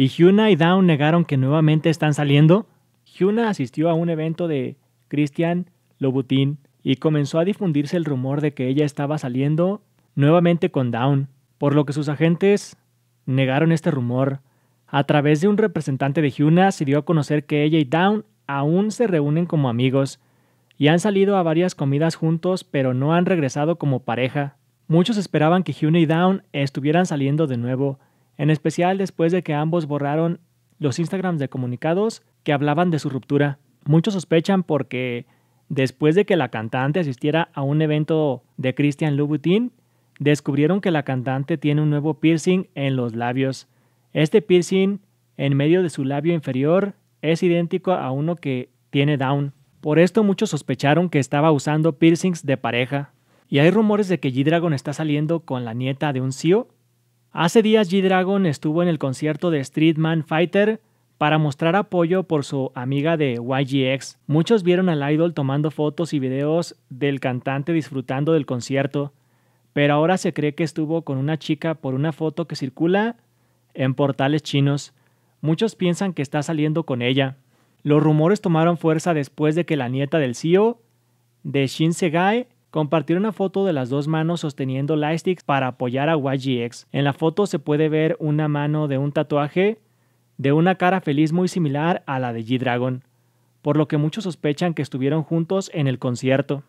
¿Y Hyuna y Dawn negaron que nuevamente están saliendo? Hyuna asistió a un evento de Christian Louboutin y comenzó a difundirse el rumor de que ella estaba saliendo nuevamente con Dawn, por lo que sus agentes negaron este rumor. A través de un representante de Hyuna se dio a conocer que ella y Dawn aún se reúnen como amigos y han salido a varias comidas juntos, pero no han regresado como pareja. Muchos esperaban que Hyuna y Dawn estuvieran saliendo de nuevo, en especial después de que ambos borraron los Instagrams de comunicados que hablaban de su ruptura. Muchos sospechan porque después de que la cantante asistiera a un evento de Christian Louboutin, descubrieron que la cantante tiene un nuevo piercing en los labios. Este piercing en medio de su labio inferior es idéntico a uno que tiene Down. Por esto muchos sospecharon que estaba usando piercings de pareja. Y hay rumores de que G-Dragon está saliendo con la nieta de un CEO. Hace días G-Dragon estuvo en el concierto de Streetman Fighter para mostrar apoyo por su amiga de YGX. Muchos vieron al idol tomando fotos y videos del cantante disfrutando del concierto, pero ahora se cree que estuvo con una chica por una foto que circula en portales chinos. Muchos piensan que está saliendo con ella. Los rumores tomaron fuerza después de que la nieta del CEO de Shin Segae compartió una foto de las dos manos sosteniendo lightsticks para apoyar a YGX. En la foto se puede ver una mano de un tatuaje de una cara feliz muy similar a la de G-Dragon, por lo que muchos sospechan que estuvieron juntos en el concierto.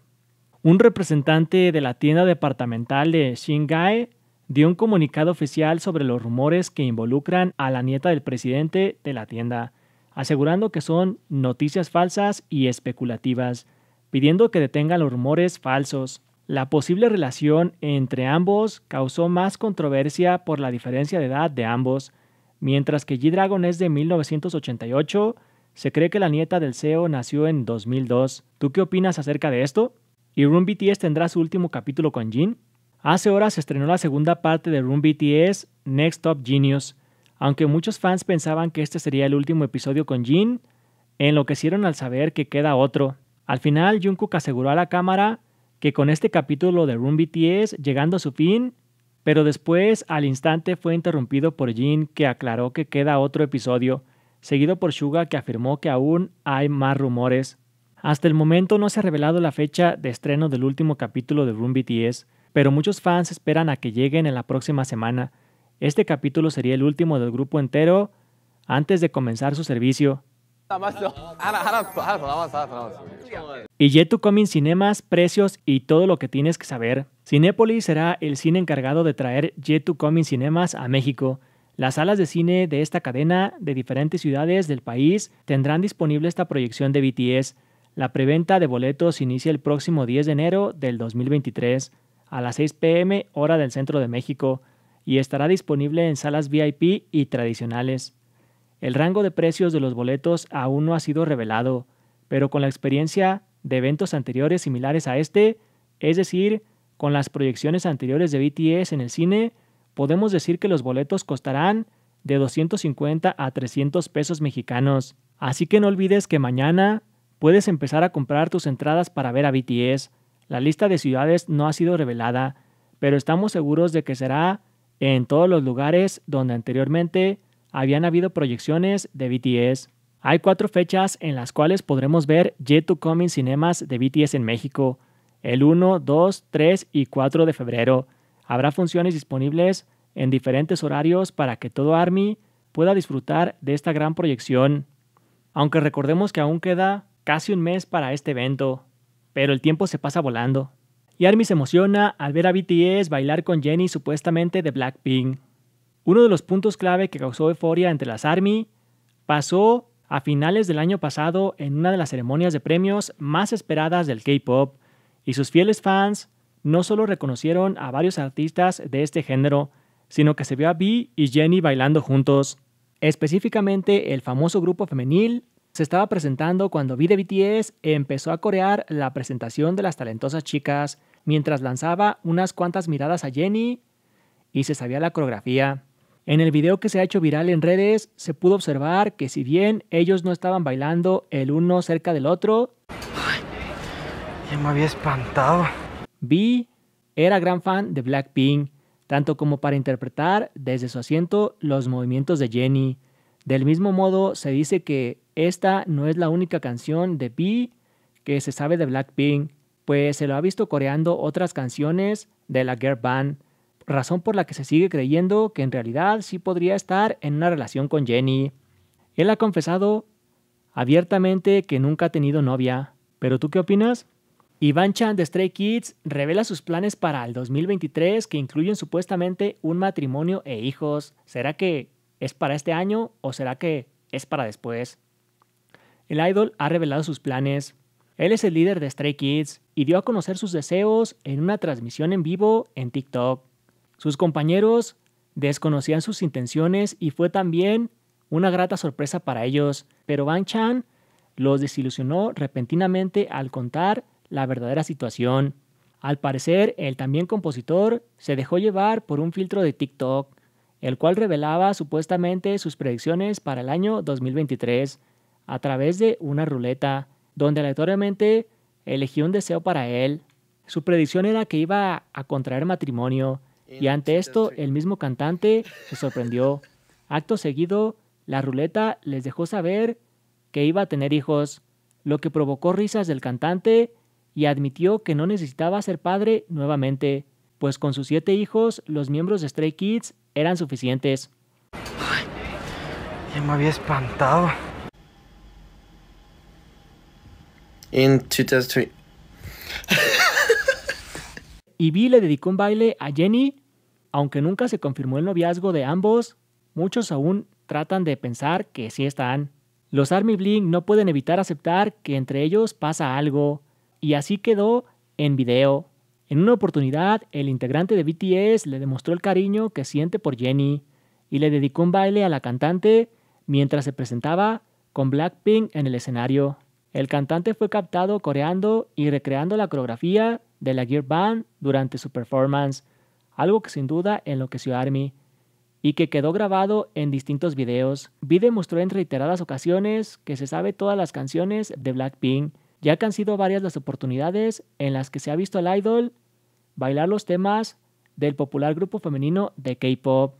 Un representante de la tienda departamental de Shingae dio un comunicado oficial sobre los rumores que involucran a la nieta del presidente de la tienda, asegurando que son noticias falsas y especulativas, pidiendo que detengan los rumores falsos. La posible relación entre ambos causó más controversia por la diferencia de edad de ambos. Mientras que G-Dragon es de 1988, se cree que la nieta del CEO nació en 2002. ¿Tú qué opinas acerca de esto? ¿Y Room BTS tendrá su último capítulo con Jin? Hace horas se estrenó la segunda parte de Room BTS, Next Top Genius. Aunque muchos fans pensaban que este sería el último episodio con Jin, enloquecieron al saber que queda otro. Al final, Jungkook aseguró a la cámara que con este capítulo de Room BTS llegando a su fin, pero después al instante fue interrumpido por Jin que aclaró que queda otro episodio, seguido por Suga que afirmó que aún hay más rumores. Hasta el momento no se ha revelado la fecha de estreno del último capítulo de Room BTS, pero muchos fans esperan a que lleguen en la próxima semana. Este capítulo sería el último del grupo entero antes de comenzar su servicio. Y Yet to Coming Cinemas, precios y todo lo que tienes que saber. Cinépolis será el cine encargado de traer Yet to Coming Cinemas a México. Las salas de cine de esta cadena de diferentes ciudades del país tendrán disponible esta proyección de BTS. La preventa de boletos inicia el próximo 10 de enero del 2023 a las 6 pm hora del centro de México y estará disponible en salas VIP y tradicionales. El rango de precios de los boletos aún no ha sido revelado, pero con la experiencia de eventos anteriores similares a este, es decir, con las proyecciones anteriores de BTS en el cine, podemos decir que los boletos costarán de 250 a 300 pesos mexicanos. Así que no olvides que mañana puedes empezar a comprar tus entradas para ver a BTS. La lista de ciudades no ha sido revelada, pero estamos seguros de que será en todos los lugares donde anteriormente habían habido proyecciones de BTS. Hay cuatro fechas en las cuales podremos ver Jet to Coming Cinemas de BTS en México. El 1, 2, 3 y 4 de febrero. Habrá funciones disponibles en diferentes horarios para que todo ARMY pueda disfrutar de esta gran proyección. Aunque recordemos que aún queda casi un mes para este evento pero el tiempo se pasa volando. Y Army se emociona al ver a BTS bailar con Jenny supuestamente de Blackpink. Uno de los puntos clave que causó euforia entre las ARMY pasó a finales del año pasado en una de las ceremonias de premios más esperadas del K-Pop, y sus fieles fans no solo reconocieron a varios artistas de este género, sino que se vio a B y Jenny bailando juntos. Específicamente el famoso grupo femenil se estaba presentando cuando Vi de BTS empezó a corear la presentación de las talentosas chicas mientras lanzaba unas cuantas miradas a Jenny y se sabía la coreografía. En el video que se ha hecho viral en redes se pudo observar que si bien ellos no estaban bailando el uno cerca del otro, ya me había espantado. Vi era gran fan de Blackpink, tanto como para interpretar desde su asiento los movimientos de Jenny, Del mismo modo, se dice que esta no es la única canción de B que se sabe de Blackpink, pues se lo ha visto coreando otras canciones de la girl band, razón por la que se sigue creyendo que en realidad sí podría estar en una relación con Jenny. Él ha confesado abiertamente que nunca ha tenido novia, pero ¿tú qué opinas? Ivan Chan de Stray Kids revela sus planes para el 2023 que incluyen supuestamente un matrimonio e hijos. ¿Será que es para este año o será que es para después? El idol ha revelado sus planes. Él es el líder de Stray Kids y dio a conocer sus deseos en una transmisión en vivo en TikTok. Sus compañeros desconocían sus intenciones y fue también una grata sorpresa para ellos, pero Van Chan los desilusionó repentinamente al contar la verdadera situación. Al parecer, el también compositor se dejó llevar por un filtro de TikTok, el cual revelaba supuestamente sus predicciones para el año 2023 a través de una ruleta, donde aleatoriamente eligió un deseo para él. Su predicción era que iba a contraer matrimonio, y ante esto el mismo cantante se sorprendió. Acto seguido, la ruleta les dejó saber que iba a tener hijos, lo que provocó risas del cantante y admitió que no necesitaba ser padre nuevamente, pues con sus siete hijos los miembros de Stray Kids eran suficientes. Ay, ya me había espantado. In 2003. y Vi le dedicó un baile a Jenny, aunque nunca se confirmó el noviazgo de ambos, muchos aún tratan de pensar que sí están. Los Army Bling no pueden evitar aceptar que entre ellos pasa algo, y así quedó en video. En una oportunidad, el integrante de BTS le demostró el cariño que siente por Jenny y le dedicó un baile a la cantante mientras se presentaba con Blackpink en el escenario. El cantante fue captado coreando y recreando la coreografía de la Gear Band durante su performance, algo que sin duda enloqueció a Army y que quedó grabado en distintos videos. Vi demostró en reiteradas ocasiones que se sabe todas las canciones de Blackpink ya que han sido varias las oportunidades en las que se ha visto al idol bailar los temas del popular grupo femenino de K-Pop.